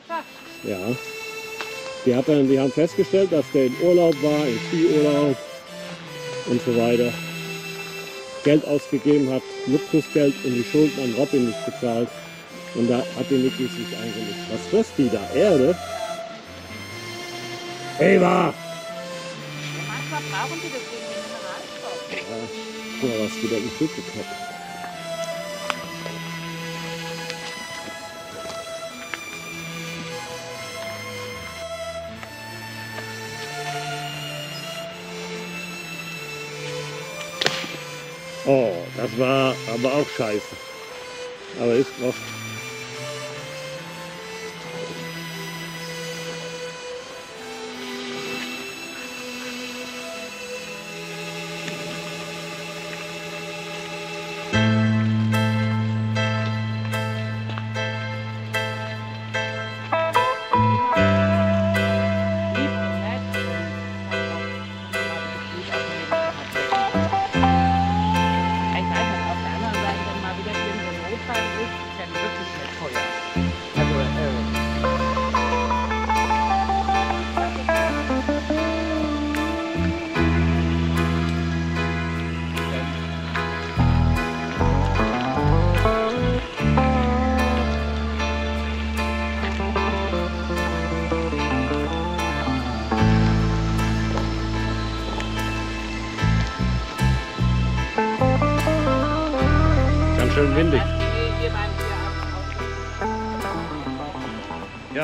geschafft. Ja. Die, hat dann, die haben festgestellt, dass der in Urlaub war, in Skiurlaub und so weiter. Geld ausgegeben hat, Luxusgeld und die Schulden an Robin nicht bezahlt. Und da hat die wirklich sich eingemischt. Was frisst die da? Erde? Eva! Manchmal brauchen die das wegen dem Mineralstoff. Ja, guck mal, was die da gefrühstückt hat. Das war aber auch scheiße. Aber ist noch.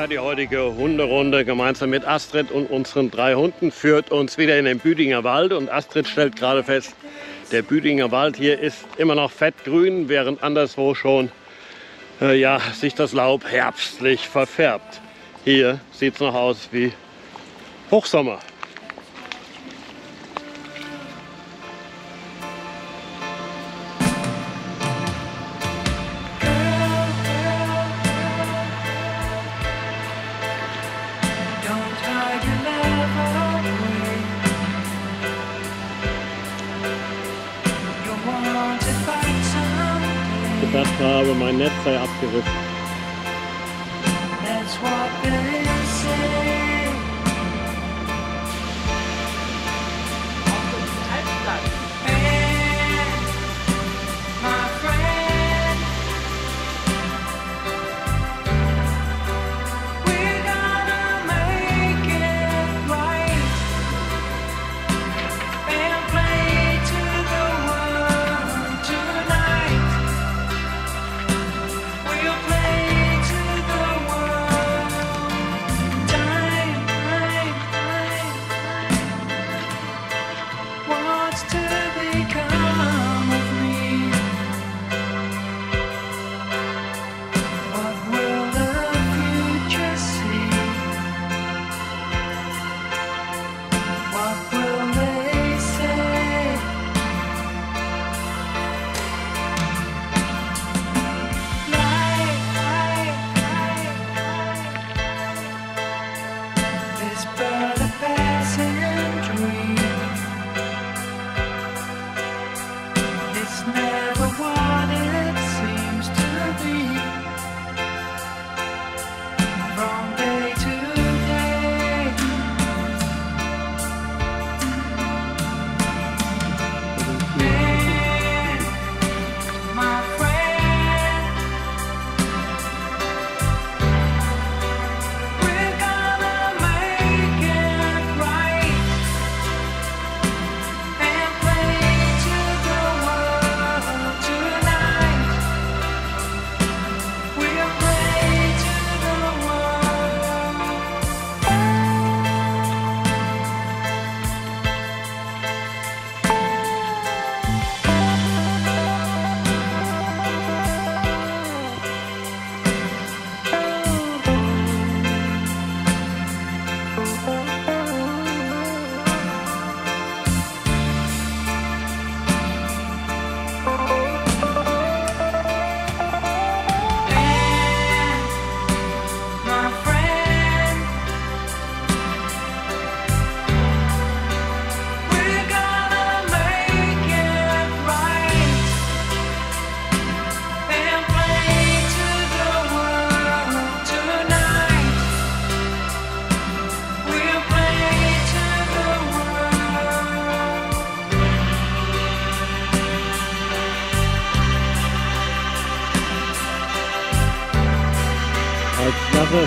Die heutige Hunderunde gemeinsam mit Astrid und unseren drei Hunden führt uns wieder in den Büdinger Wald. Und Astrid stellt gerade fest, der Büdinger Wald hier ist immer noch fettgrün, während anderswo schon äh, ja, sich das Laub herbstlich verfärbt. Hier sieht es noch aus wie Hochsommer. Sei abgerissen.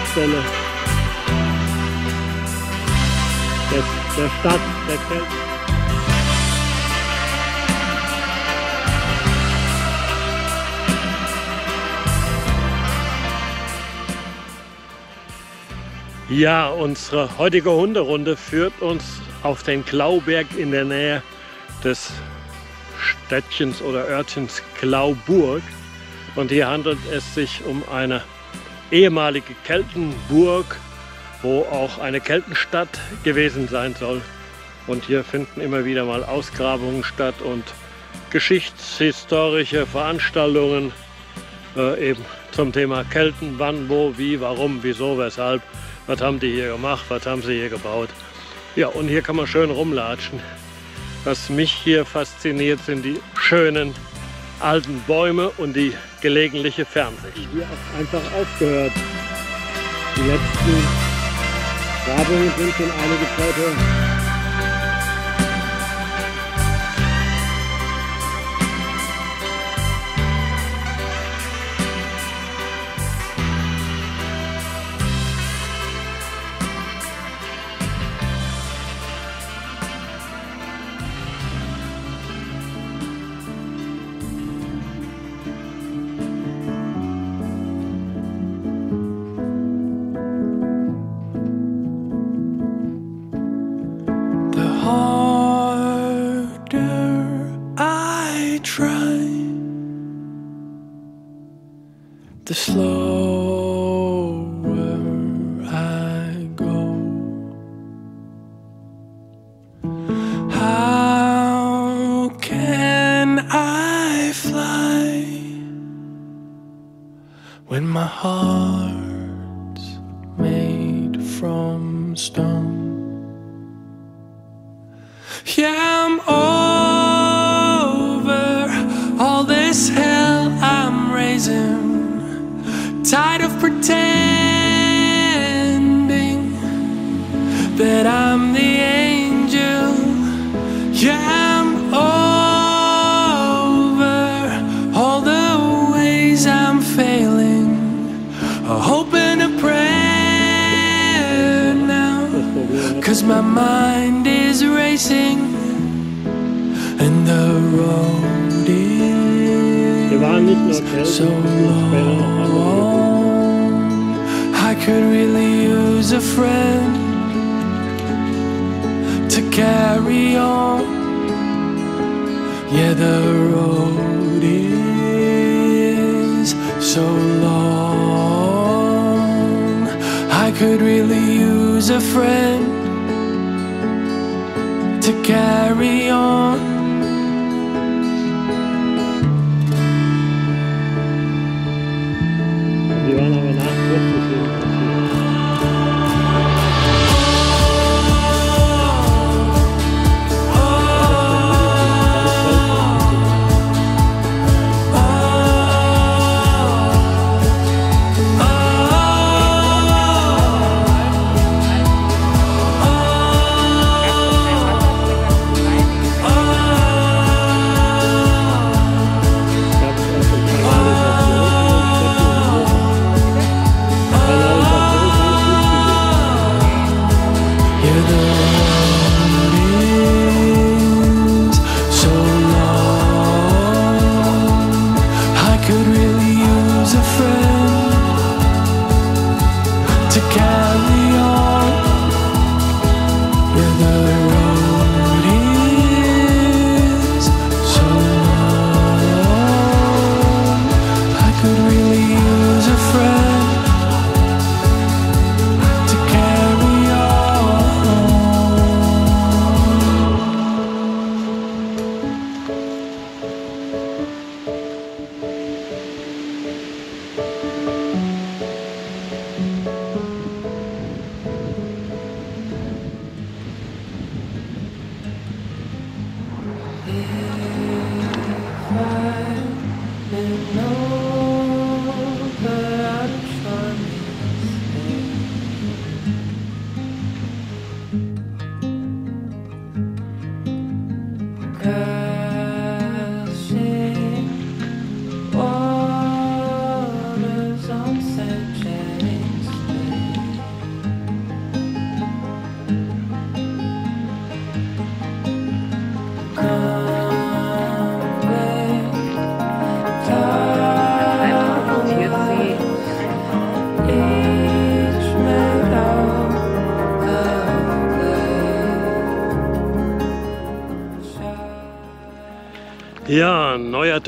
Wasserstelle des, der Stadt, der Kelten. Ja, unsere heutige Hunderunde führt uns auf den Klauberg in der Nähe des Städtchens oder Örtchens Klauburg. Und hier handelt es sich um eine ehemalige Keltenburg, wo auch eine Keltenstadt gewesen sein soll. Und hier finden immer wieder mal Ausgrabungen statt und geschichtshistorische Veranstaltungen äh, eben zum Thema Kelten, wann, wo, wie, warum, wieso, weshalb, was haben die hier gemacht, was haben sie hier gebaut. Ja, und hier kann man schön rumlatschen. Was mich hier fasziniert, sind die schönen alten Bäume und die gelegentliche Fernsicht. Hier auch einfach aufgehört. Die letzten Grabungen sind schon einige Zeit her. the slow long. I could really use a friend to carry on. Yeah, the road is so long. I could really use a friend to carry on.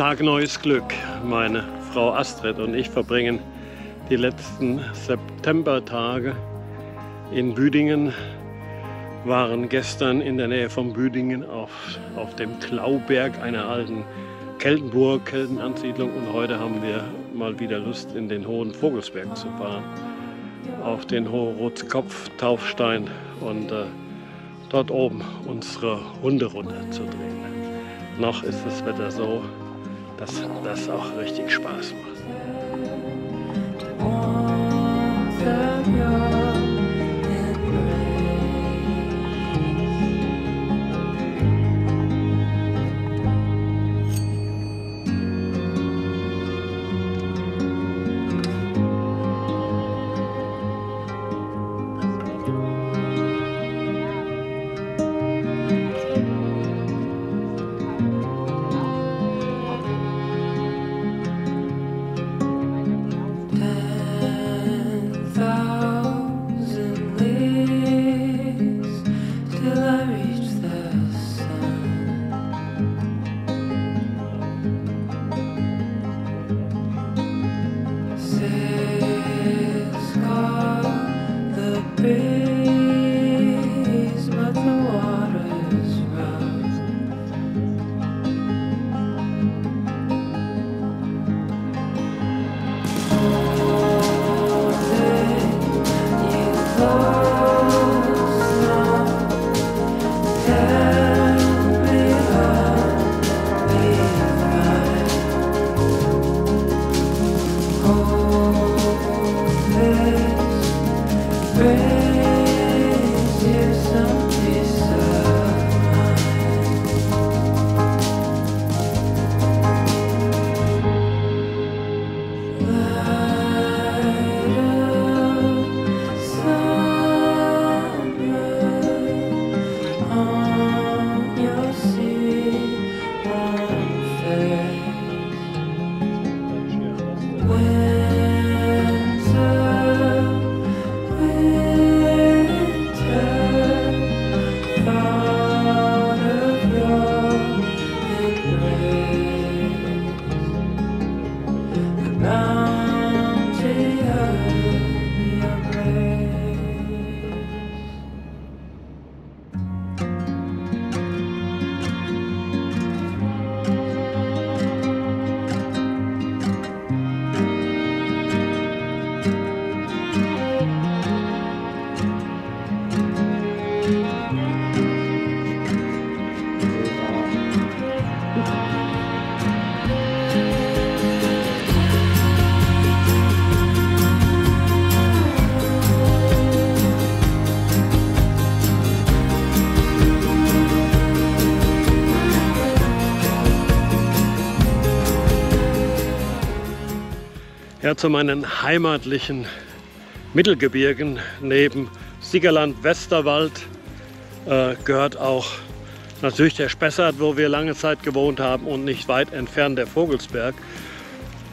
Tag, neues Glück. Meine Frau Astrid und ich verbringen die letzten Septembertage in Büdingen, waren gestern in der Nähe von Büdingen auf, auf dem Klauberg einer alten Keltenburg, Keltenansiedlung und heute haben wir mal wieder Lust in den Hohen Vogelsberg zu fahren, auf den Hohenrotskopf, Taufstein und äh, dort oben unsere Hunderunde zu drehen. Noch ist das Wetter so, dass das auch richtig Spaß macht. Ja, zu meinen heimatlichen Mittelgebirgen neben Siegerland, Westerwald äh, gehört auch natürlich der Spessart, wo wir lange Zeit gewohnt haben und nicht weit entfernt der Vogelsberg,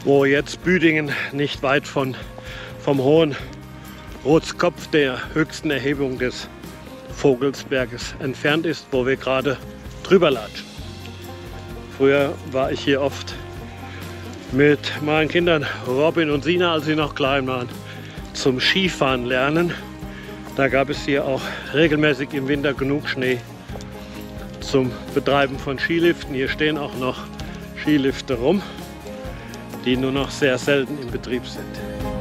wo jetzt Büdingen nicht weit von, vom hohen Rotskopf, der höchsten Erhebung des Vogelsberges entfernt ist, wo wir gerade drüber latschen. Früher war ich hier oft mit meinen Kindern Robin und Sina, als sie noch klein waren, zum Skifahren lernen. Da gab es hier auch regelmäßig im Winter genug Schnee zum Betreiben von Skiliften. Hier stehen auch noch Skilifte rum, die nur noch sehr selten in Betrieb sind.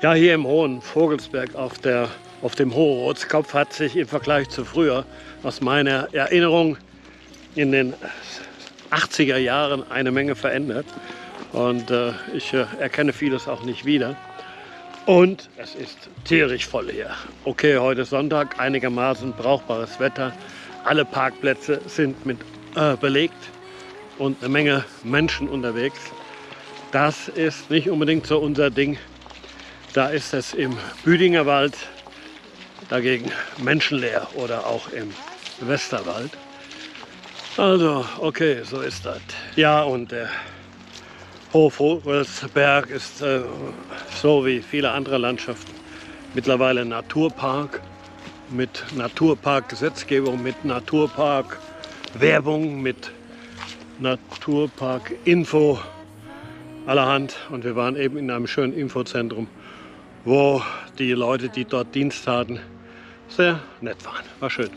Ja, hier im hohen Vogelsberg auf, der, auf dem Hohenrotskopf hat sich im Vergleich zu früher aus meiner Erinnerung in den 80er Jahren eine Menge verändert. Und äh, ich äh, erkenne vieles auch nicht wieder. Und es ist tierisch voll hier. Okay, heute ist Sonntag, einigermaßen brauchbares Wetter. Alle Parkplätze sind mit äh, belegt und eine Menge Menschen unterwegs. Das ist nicht unbedingt so unser Ding. Da ist es im Büdinger Wald dagegen menschenleer oder auch im Westerwald. Also, okay, so ist das. Ja, und der Hofvogelsberg ist äh, so wie viele andere Landschaften mittlerweile Naturpark mit Naturparkgesetzgebung, mit Naturparkwerbung, mit Naturparkinfo allerhand. Und wir waren eben in einem schönen Infozentrum, wo die Leute, die dort Dienst hatten, sehr nett waren. War schön.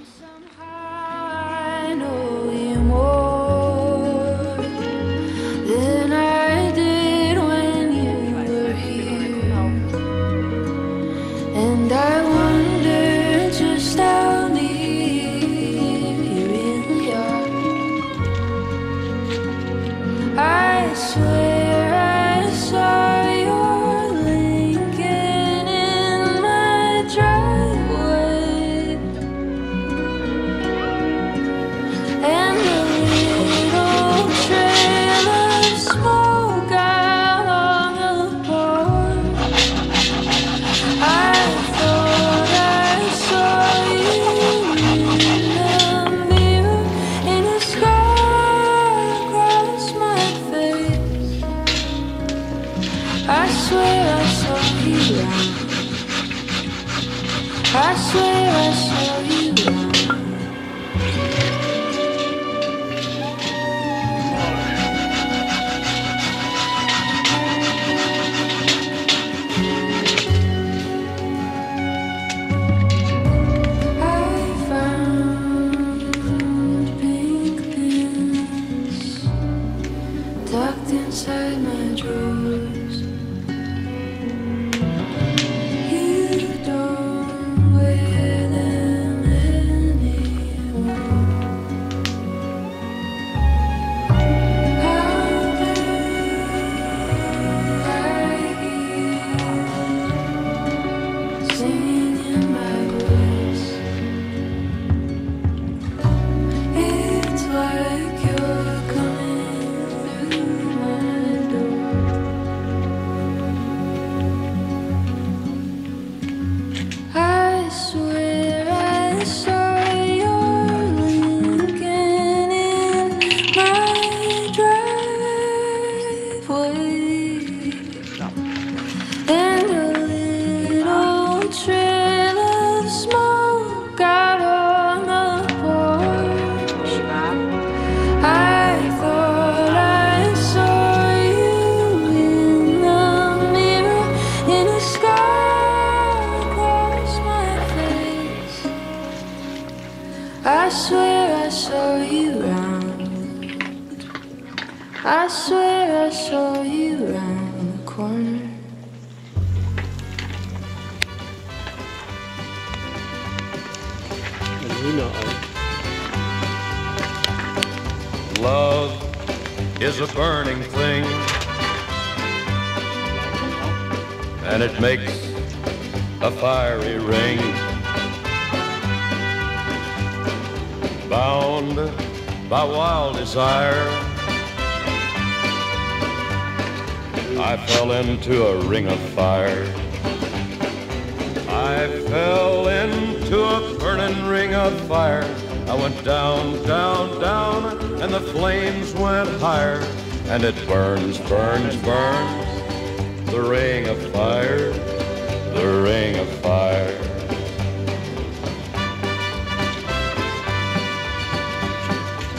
I swear I saw you round. I swear I saw you round the corner. Ein know. Love is a burning thing, and it makes a fiery ring. Bound by wild desire, I fell into a ring of fire. I fell into a burning ring of fire I went down, down, down, and the flames went higher. And it burns, burns, burns, the ring of fire, the ring of fire.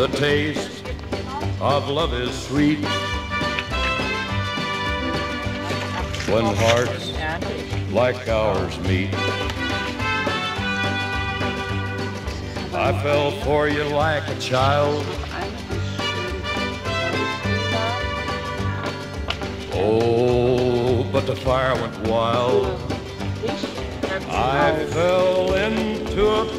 The taste of love is sweet when hearts like ours meet. I fell for you like a child. Oh, but the fire went wild. I fell a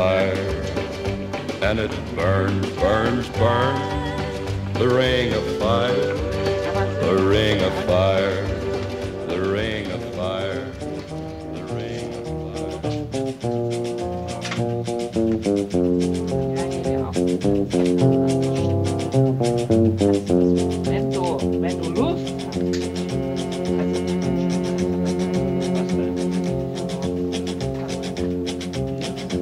fire. And it burns, burns, burns, the ring of fire, the ring of fire,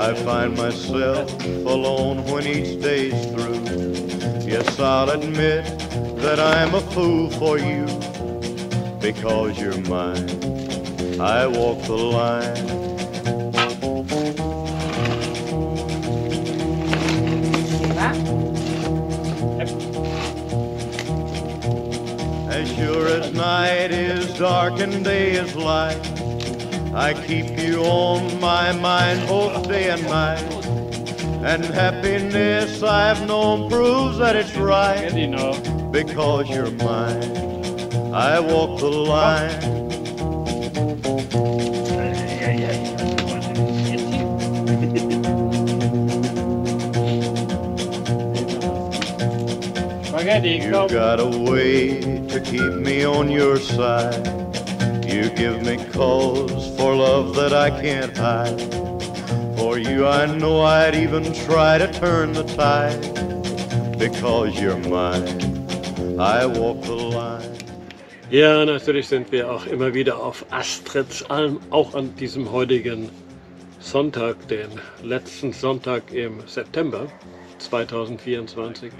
I find myself alone when each day's through. Yes, I'll admit that I'm a fool for you because you're mine. I walk the line. As sure as night is dark and day is light, I keep you on my mind both day and night. And happiness I've known proves that it's right because you're mine. I walk the line. You got a way to keep me on your side. You give me cause for love that I can't hide. For you, I know I'd even try to turn the tide. Because you're mine, I walk the line. Ja, natürlich sind wir auch immer wieder auf Astrids Alm, auch an diesem heutigen Sonntag, den letzten Sonntag im September 2024.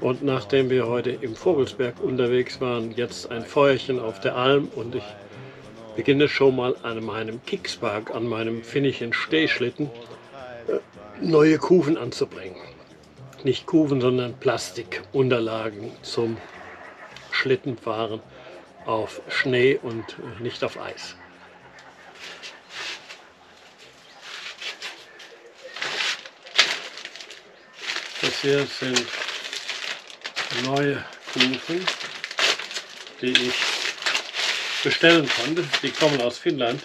Und nachdem wir heute im Vogelsberg unterwegs waren, jetzt ein Feuerchen auf der Alm und ich beginne schon mal an meinem Kickspark, an meinem finnischen Stehschlitten, äh, neue Kufen anzubringen. Nicht Kufen, sondern Plastikunterlagen zum Schlittenfahren auf Schnee und äh, nicht auf Eis. Das hier sind neue Kufen, die ich bestellen konnte. Die kommen aus Finnland.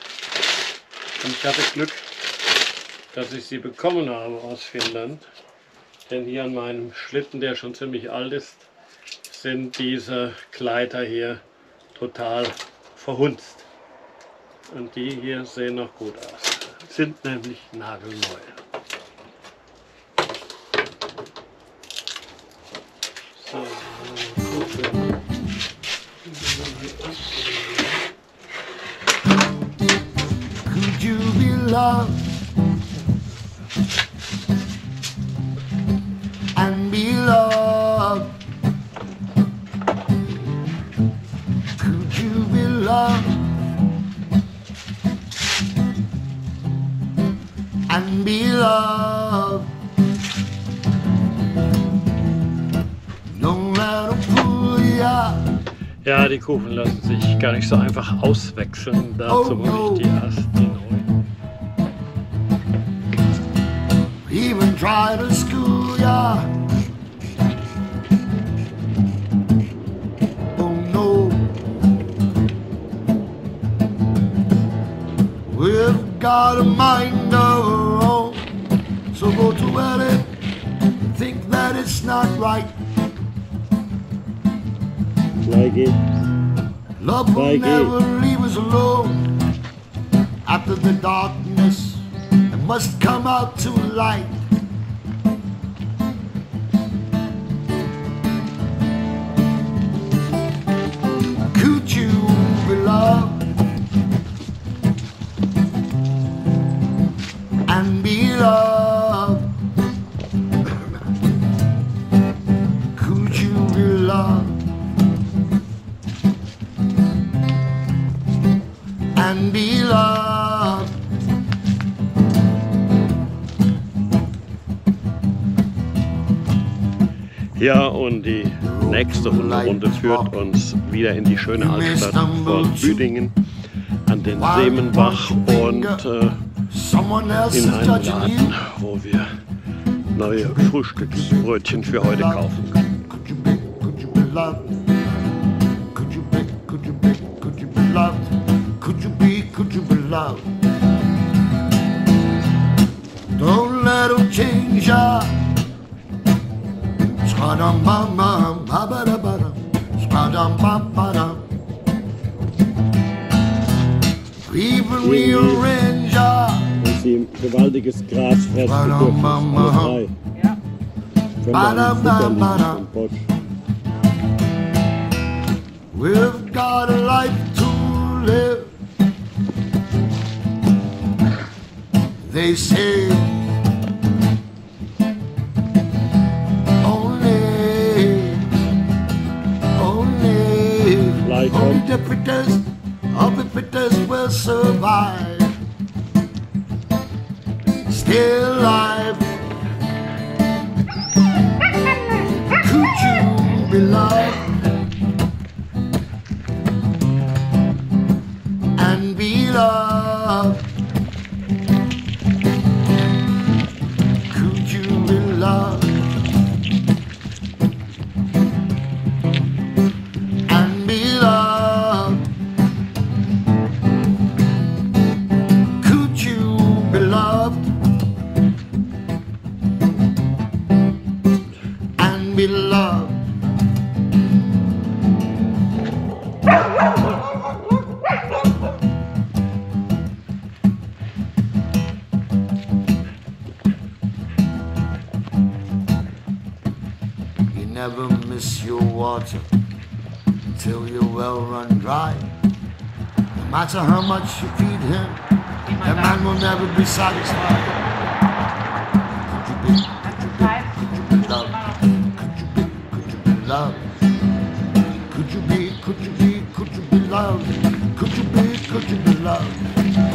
Und ich hatte Glück, dass ich sie bekommen habe aus Finnland. Denn hier an meinem Schlitten, der schon ziemlich alt ist, sind diese Kleider hier total verhunzt. Und die hier sehen noch gut aus. Sind nämlich nagelneu. So, gut. You be loved and be loved? Could you be loved and be loved? Ja, die Kufen lassen sich gar nicht so einfach auswechseln. Dazu hole ich die ersten try to school ya. Oh no. We've got a mind of our own, so go to it. Think that it's not right. Gleich Love will Like it. never leave us alone. After the darkness, it must come out to light. Ja, und die nächste Hunderunde führt uns wieder in die schöne Altstadt von Büdingen an den Seemenbach und äh, in einen Laden, wo wir neue Frühstücksbrötchen für heute kaufen können. Could you be, could you be loved? Could you be, could you be, could you be loved? Could you be, could you be loved? Don't let them change ya. Even Rio Ranger. Gewaltiges Gras fressen, We've got a life to live. They say interpreters of interpreters will survive. Still alive. Could you be loved? Much you feed him, that man will never be satisfied. Could you be, could you be, could you be loved? Could you be, could you be loved? Could you be, could you be, could you be loved? Could you be, could you be loved?